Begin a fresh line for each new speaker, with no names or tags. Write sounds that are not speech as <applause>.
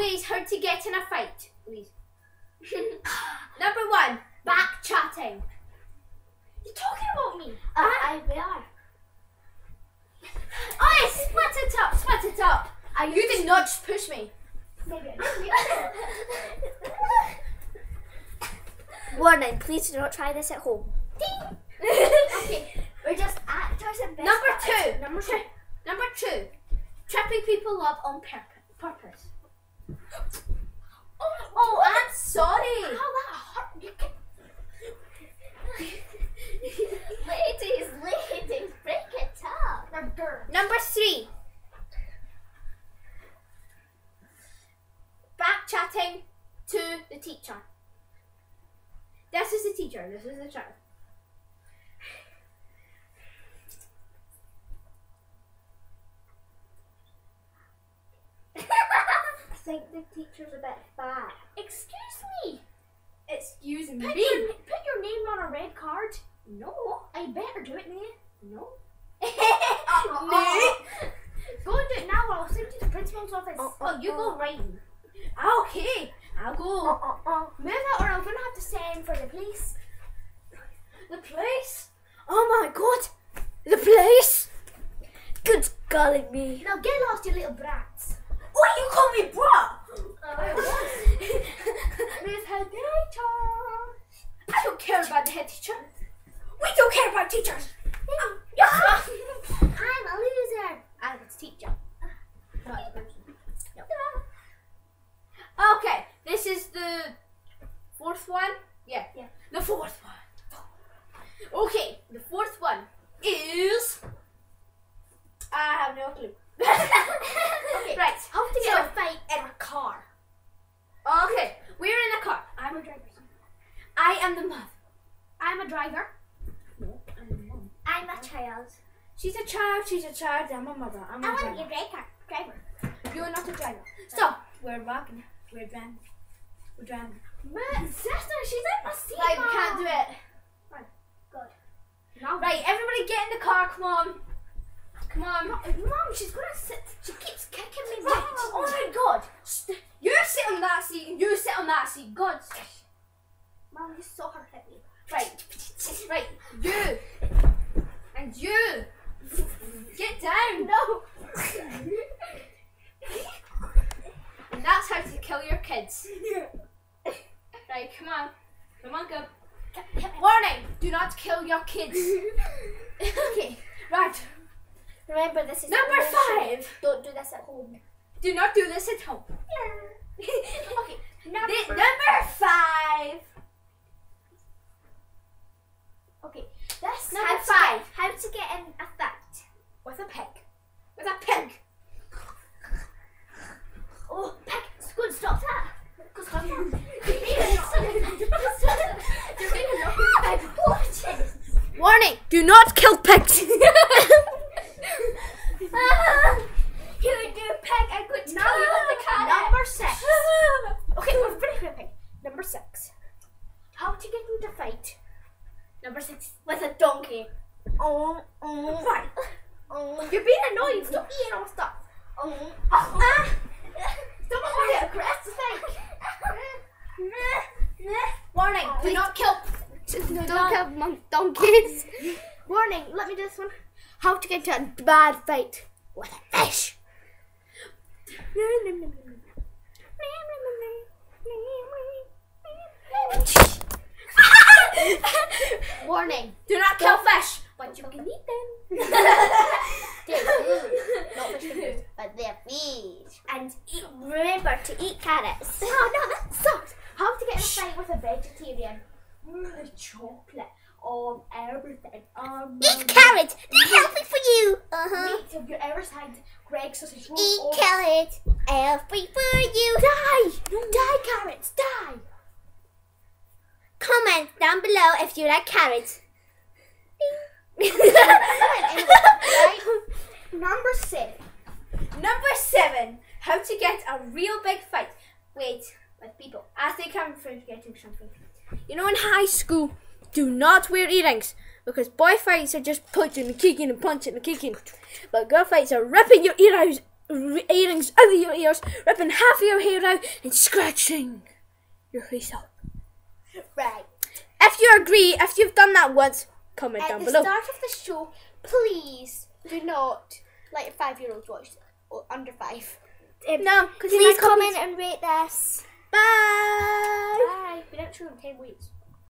ways how to get in a fight, please. <laughs> Number one, back chatting. You're talking about me.
Uh, I we are. <laughs>
Oh, split it up, split it up.
Are
You did not just push me. <laughs>
Warning, please do not try this at home. okay, we're just actors and best
Number two, number two, number two, tripping people up on purpose. Oh, I'm sorry.
How that hurt? You can... ladies, ladies, break it up.
Number three, back chatting to the teacher. This is the teacher. This is the child. <laughs>
I think the teacher's a bit fat.
Excuse me. Excuse
Put
me.
your, put your name on a red card.
No.
I better do it now.
No. <laughs>
Oh, Go and do it now or I'll send you to the principal's office.
Oh, you go oh, oh. right. Ah, okay, I'll go.
Oh, Move it or I'm gonna have to send for the police.
The place? Oh my god! The place? Good golly me.
Now get lost, you little brats.
What you call me bra? <laughs>
Miss Head Teacher.
I don't care about the head teacher. We don't care about teachers. Yeah.
Ah, I'm a loser.
I was teacher. Not the person. No. Okay, this is the fourth one. Yeah.
Yeah.
The fourth one. Okay, the fourth one is. I have no clue.
Okay.
Right.
How to get
So-
a fight in a car.
Okay, we're in a car. I'm a driver. I am the mother.
I'm a driver.
No, I'm the mom.
I'm a child.
She's a child. She's a child. I'm a mother. I'm a
I want to be a driver. Driver.
You're not a driver. So we're walking. We're driving. We're driving.
My sister, she's in my seat.
Right, we can't do it.
Now,
Right, everybody get in the car. Come on. Come on.
Mom, she's gonna sit. She keeps kicking me.
Right. Oh my God. You sit on that seat. and You sit on that seat. God.
Mom, you saw her hit me.
Right. Right. You. And you. Get down.
No.
And that's how to kill your kids. Right, come on. Come on, go. Warning! Do not kill your kids. okay, right.
Remember, this is
Number five.
Don't do this at home.
Do not do this at home.
okay. Number,
The- number five.
okay. This
Number
how to
five.
get- How to get in a fight.
With a pig. With a pig.
Oh, pig. It's good. Stop that. Because I'm I'm watching.
Warning! Do not kill pigs. <laughs>
You do pig. I could tell you with the cat. Number six. Okay, we're pretty quick. Number six. How to get into fight
number six.
with a donkey. Oh, oh.
Right.
Oh. You're being annoying. Stop eating all stuff. Oh. Ah. Stop being aggressive. <laughs>
Warning! Do not kill.
Don't kill mon- donkeys. <laughs> Warning, let me do this one. How to get into a bad fight with a fish. <laughs> Warning,
Do not kill fish.
but you can eat them. <laughs> They're food. Not fish food, but they're fish. And eat, remember to eat carrots. Oh no, that sucks. How to get in a fight with a vegetarian? Mm, the chocolate. Um, everything. Um,
Eat carrots. They're healthy for you. Uh huh.
Mate, have you ever had Greggs sausage roll?
Eat
Oh,
carrots. Healthy for you.
Die! Die, carrots! Die!
Comment down below if you like carrots.
right? <laughs> Number seven.
Number seven. How to get a real big fight. Wait, with people. I think I'm forgetting something. You know, in high school, do not wear earrings because boy fights are just punching and kicking and punching and kicking, but girl fights are ripping your ear out, earrings out of your ears, ripping half of your hair out, and scratching your face up.
Right.
If you agree, if you've done that once, comment
At
down below.
At the start of the show, please do not let your five-year-olds watch or under five.
no, because
Please comment and rate this.
Bye.
Bye. Been out show in ten weeks.